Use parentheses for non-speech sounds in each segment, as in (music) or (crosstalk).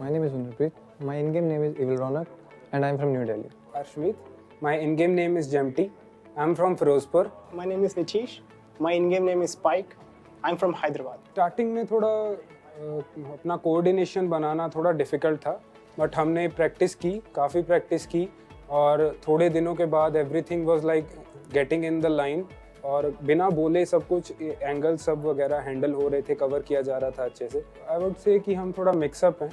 Harshpreet. My in-game name is Evil Ronak and I'm from New Delhi. Arshmeet. My in-game name is Jemti. I'm from Firozpur. My name is Nichish. My in-game name is Spike. I'm from Hyderabad. Starting में थोड़ा अपना coordination बनाना थोड़ा difficult था but हमने practice की काफ़ी practice की और थोड़े दिनों के बाद everything was like getting in the line और बिना बोले सब कुछ एंगल सब वगैरह हैंडल हो रहे थे कवर किया जा रहा था अच्छे से आई वुड से कि हम थोड़ा मिक्सअप हैं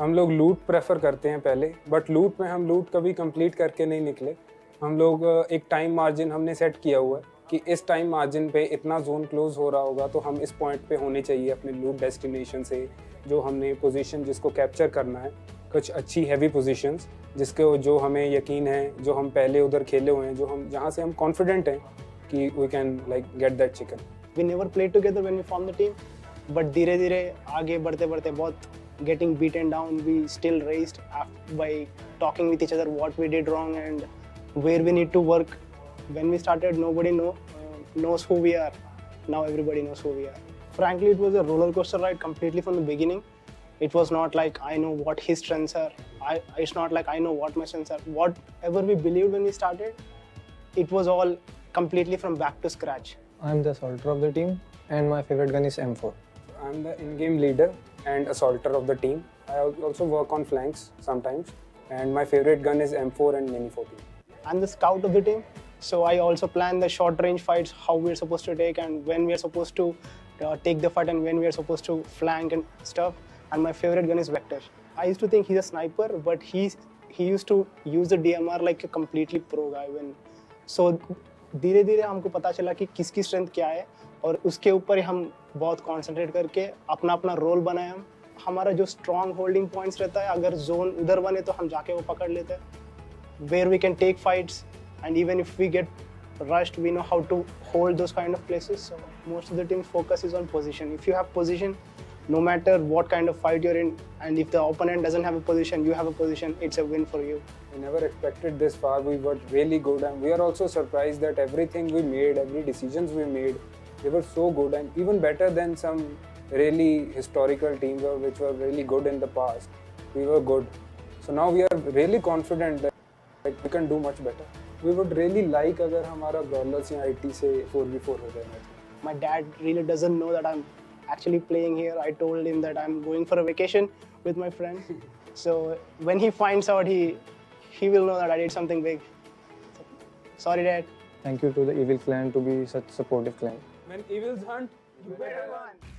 हम लोग लूट प्रेफर करते हैं पहले बट लूट में हम लूट कभी कंप्लीट करके नहीं निकले। हम लोग एक टाइम मार्जिन हमने सेट किया हुआ है कि इस टाइम मार्जिन पे इतना जोन क्लोज हो रहा होगा तो हम इस पॉइंट पे होने चाहिए अपने लूट डेस्टिनेशन से जो हमने पोजीशन जिसको कैप्चर करना है कुछ अच्छी हैवी पोजीशंस जिसके जो हमें यकीन है जो हम पहले उधर खेले हुए हैं जो हम जहाँ से हम कॉन्फिडेंट हैं कि we can like get that chicken We never played together when we formed the team, but धीरे धीरे आगे बढ़ते बढ़ते बहुत getting beaten down, we still raised by talking with each other what we did wrong and where we need to work. When we started, nobody know, uh, knows who we are. Now everybody knows who we are. Frankly, it was a roller coaster ride completely from the beginning. It was not like I know what his strengths are. I, it's not like I know what my strengths are. Whatever we believed when we started, it was all completely from back to scratch. I'm the soldier of the team and my favorite gun is M4. I'm the in-game leader and assaulter of the team. I also work on flanks sometimes and my favorite gun is M4 and Mini 14. I'm the scout of the team, so I also plan the short range fights, how we're supposed to take and when we're supposed to uh, take the fight and when we're supposed to flank and stuff. And my favorite gun is Vector. I used to think he's a sniper, but he's he used to use the DMR like a completely pro guy. When so धीरे धीरे हमको पता चला कि किसकी strength क्या है और उसके ऊपर हम बहुत कॉन्सेंट्रेट करके अपना अपना रोल बनाए हम। हमारा जो स्ट्रॉन्ग होल्डिंग पॉइंट्स रहता है, अगर जोन उधर बने तो हम जाके वो पकड़ लेते हैं। Where we can take fights and even if we get rushed we know how to hold those kind of places most of the team focus is on position if you have position no matter what kind of fight you're in and if the opponent doesn't have a position you have a position it's a win for you. We never expected this far. We were really good and we are also surprised that everything we made every decisions we made they were so good and even better than some really historical teams which were really good in the past. We were good. So now we are really confident that like, we can do much better. We would really like agar hamara brawlers in it say 4v4 ho jaye my dad really doesn't know that i'm actually playing here. I told him that i'm going for a vacation with my friends (laughs) so when he finds out he he will know that i did something big. Sorry dad. Thank you to the Evil clan to be such supportive clan. When evils hunt, you better run